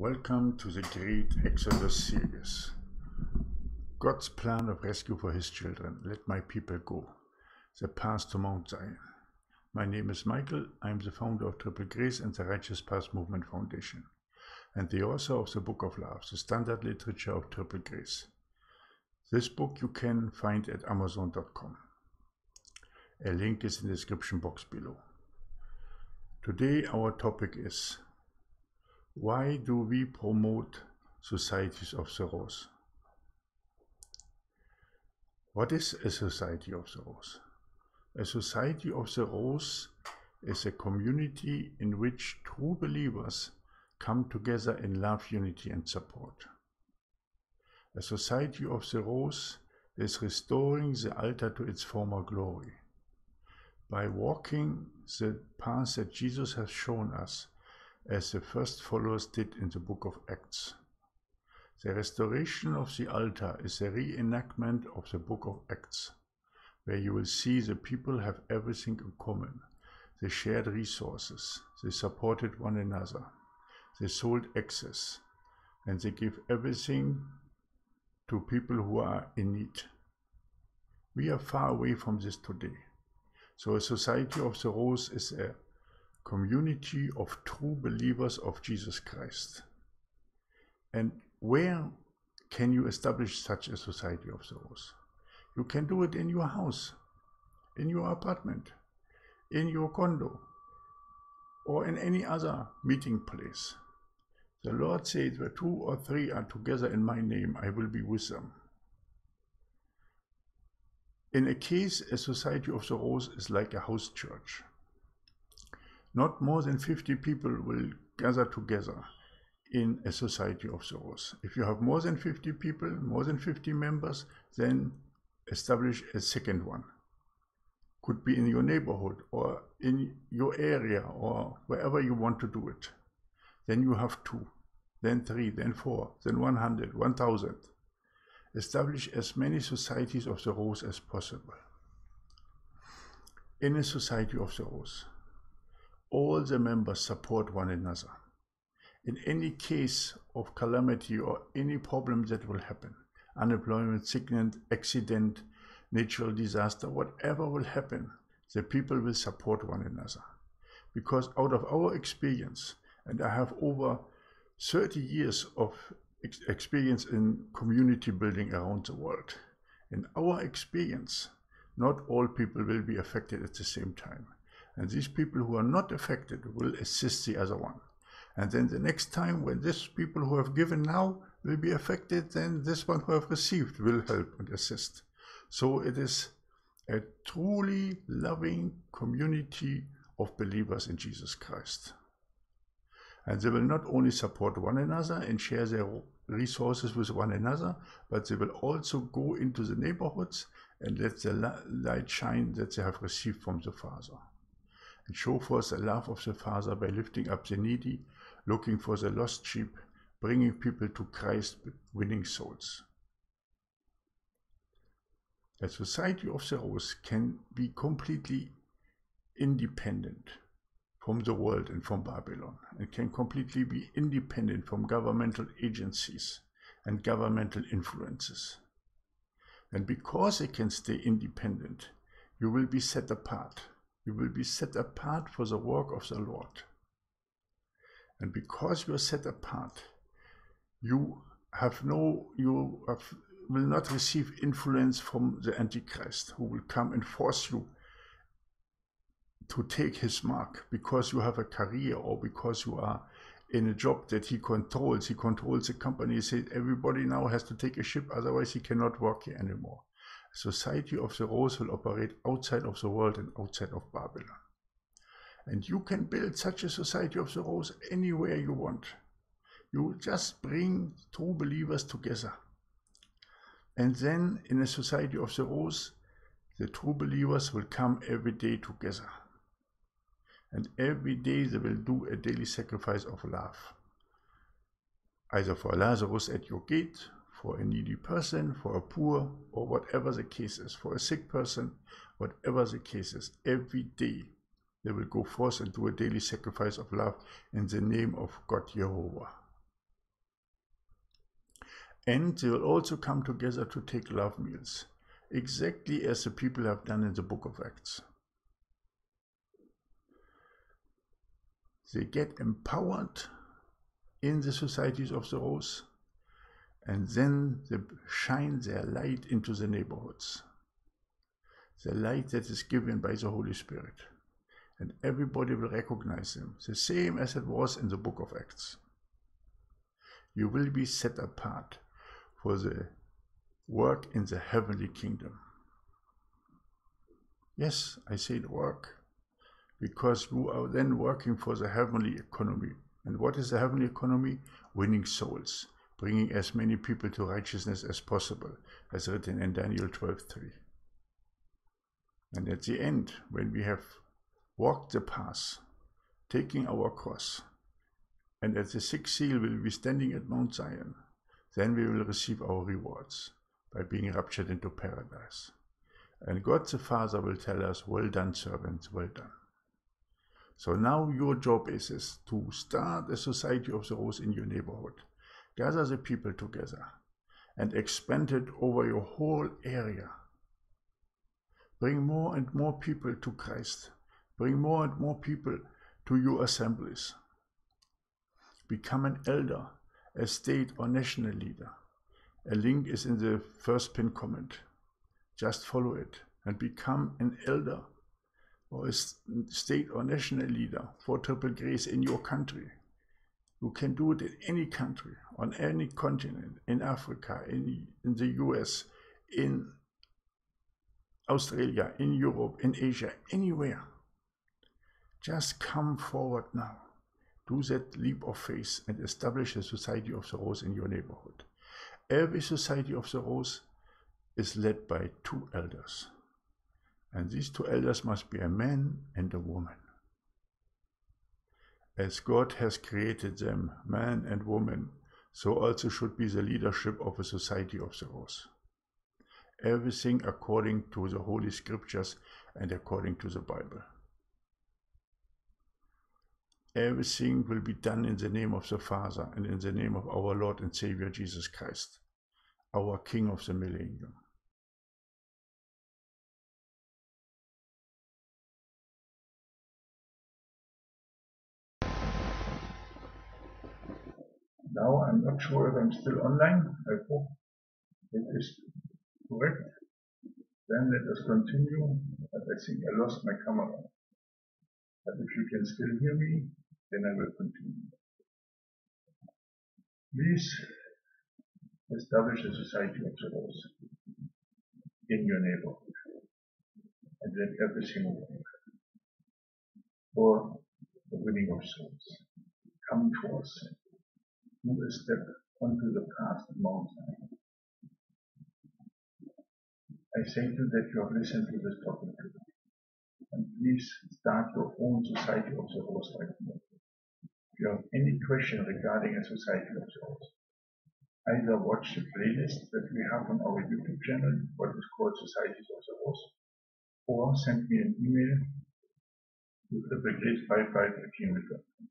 Welcome to the Great Exodus series. God's plan of rescue for his children. Let my people go. The path to Mount Zion. My name is Michael. I'm the founder of Triple Grace and the Righteous Path Movement Foundation, and the author of the Book of Love, the standard literature of Triple Grace. This book you can find at Amazon.com. A link is in the description box below. Today our topic is why do we promote societies of the rose? What is a society of the rose? A society of the rose is a community in which true believers come together in love, unity, and support. A society of the rose is restoring the altar to its former glory. By walking the path that Jesus has shown us, as the first followers did in the book of Acts. The restoration of the altar is a reenactment of the book of Acts, where you will see the people have everything in common. They shared resources, they supported one another, they sold excess, and they give everything to people who are in need. We are far away from this today. So a society of the rose is a community of true believers of Jesus Christ. And where can you establish such a society of those? You can do it in your house, in your apartment, in your condo, or in any other meeting place. The Lord says, where two or three are together in my name, I will be with them. In a case, a society of the rose is like a house church. Not more than 50 people will gather together in a society of sorrows. If you have more than 50 people, more than 50 members, then establish a second one. Could be in your neighborhood or in your area or wherever you want to do it. Then you have two, then three, then four, then 100, 1000. Establish as many societies of the rose as possible. In a society of the rose, all the members support one another. In any case of calamity or any problem that will happen, unemployment, sickness, accident, natural disaster, whatever will happen, the people will support one another. Because out of our experience, and I have over 30 years of ex experience in community building around the world, in our experience, not all people will be affected at the same time. And these people who are not affected will assist the other one. And then the next time when these people who have given now will be affected, then this one who have received will help and assist. So it is a truly loving community of believers in Jesus Christ. And they will not only support one another and share their resources with one another, but they will also go into the neighborhoods and let the light shine that they have received from the Father and show forth the love of the Father by lifting up the needy, looking for the lost sheep, bringing people to Christ, winning souls. The Society of the Rose can be completely independent from the world and from Babylon. and can completely be independent from governmental agencies and governmental influences. And because it can stay independent, you will be set apart you will be set apart for the work of the Lord. And because you are set apart, you have no, you have, will not receive influence from the Antichrist who will come and force you to take his mark because you have a career or because you are in a job that he controls. He controls the company. He says everybody now has to take a ship, otherwise he cannot work here anymore society of the rose will operate outside of the world and outside of Babylon. And you can build such a society of the rose anywhere you want. You just bring true believers together. And then in a society of the rose, the true believers will come every day together. And every day they will do a daily sacrifice of love. Either for Lazarus at your gate, for a needy person, for a poor, or whatever the case is, for a sick person, whatever the case is, every day they will go forth and do a daily sacrifice of love in the name of God Jehovah. And they will also come together to take love meals, exactly as the people have done in the book of Acts. They get empowered in the societies of the rose and then they shine their light into the neighborhoods. The light that is given by the Holy Spirit. And everybody will recognize them, the same as it was in the book of Acts. You will be set apart for the work in the heavenly kingdom. Yes, I said work, because you are then working for the heavenly economy. And what is the heavenly economy? Winning souls bringing as many people to righteousness as possible, as written in Daniel 12:3. And at the end, when we have walked the path, taking our cross, and at the sixth seal we will be standing at Mount Zion, then we will receive our rewards by being raptured into paradise. And God the Father will tell us, Well done, servants, well done. So now your job is, is to start a society of the rose in your neighborhood gather the people together and expand it over your whole area. Bring more and more people to Christ. Bring more and more people to your assemblies. Become an elder, a state or national leader. A link is in the first pin comment. Just follow it and become an elder or a state or national leader for triple grace in your country. You can do it in any country, on any continent, in Africa, in, in the US, in Australia, in Europe, in Asia, anywhere. Just come forward now. Do that leap of faith and establish a society of the rose in your neighborhood. Every society of the rose is led by two elders. And these two elders must be a man and a woman as God has created them, man and woman, so also should be the leadership of a society of the rose. Everything according to the Holy Scriptures and according to the Bible. Everything will be done in the name of the Father and in the name of our Lord and Savior Jesus Christ, our King of the millennium. Now I'm not sure if I'm still online. I hope it is correct. Then let us continue. But I think I lost my camera. But if you can still hear me, then I will continue. Please establish a society of the in your neighborhood. And then everything work. For the winning of souls. Come to us a step onto the path of Mount. I to you that you have listened to this topic today. And please start your own society of the rose right now. If you have any question regarding a society of the rose, either watch the playlist that we have on our YouTube channel, what is called Societies of the Rose, or send me an email to triple55 at gmail.com.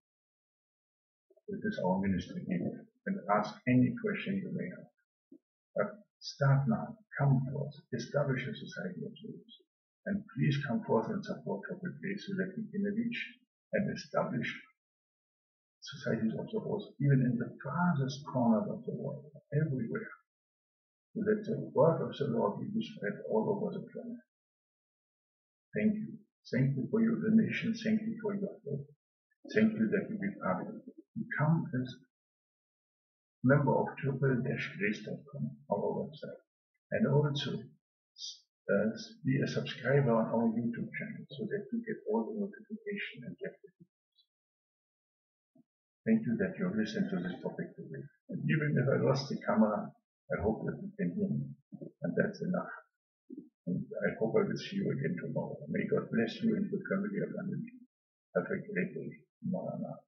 This is our ministry here and ask any question you may have. But start now, come forth, establish a society of souls, and please come forth and support Topic Day so that we can reach and establish societies of the even in the farthest corners of the world, everywhere, so that the word of the Lord will be spread all over the planet. Thank you. Thank you for your donation. Thank you for your help. Thank you that you be part of it become a member of triple-grace.com, our website, and also uh, be a subscriber on our YouTube channel so that you get all the notification and get the videos. Thank you that you listened to this topic today. And even if I lost the camera, I hope that you can hear me. And that's enough. And I hope I will see you again tomorrow. May God bless you and the family abundantly. Have a great day. まらな。